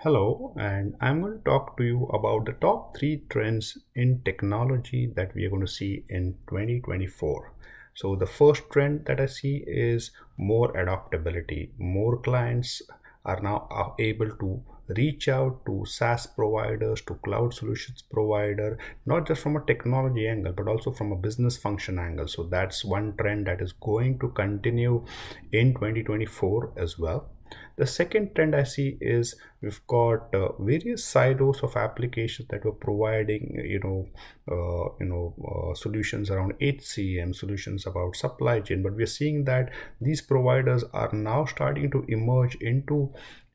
Hello, and I'm going to talk to you about the top three trends in technology that we are going to see in 2024. So, the first trend that I see is more adaptability. More clients are now able to reach out to SaaS providers, to cloud solutions provider, not just from a technology angle, but also from a business function angle. So that's one trend that is going to continue in 2024 as well. The second trend I see is we've got uh, various silos of applications that were providing, you know, uh, you know, uh, solutions around HCM, solutions about supply chain. But we're seeing that these providers are now starting to emerge into,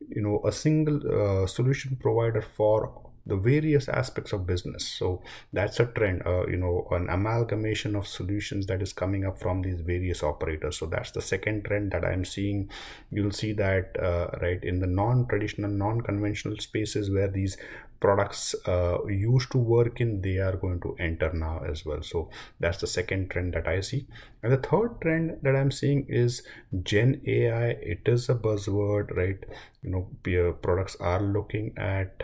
you know, a single uh, solution provider for the various aspects of business. So that's a trend uh, you know an amalgamation of solutions that is coming up from these various operators. So that's the second trend that i'm seeing. You'll see that uh, right in the non-traditional non-conventional spaces where these products uh, used to work in they are going to enter now as well. So that's the second trend that i see. And the third trend that i'm seeing is gen ai it is a buzzword right? You know products are looking at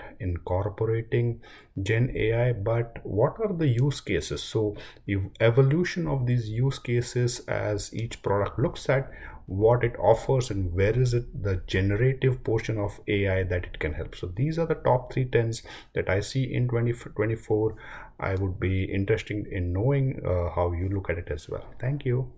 incorporating gen ai but what are the use cases? So evolution of these use cases as each product looks at what it offers and where is it the generative portion of ai that it can help? So these are the top three trends that i see in 2024 i would be interested in knowing uh, how you look at it as well. Thank you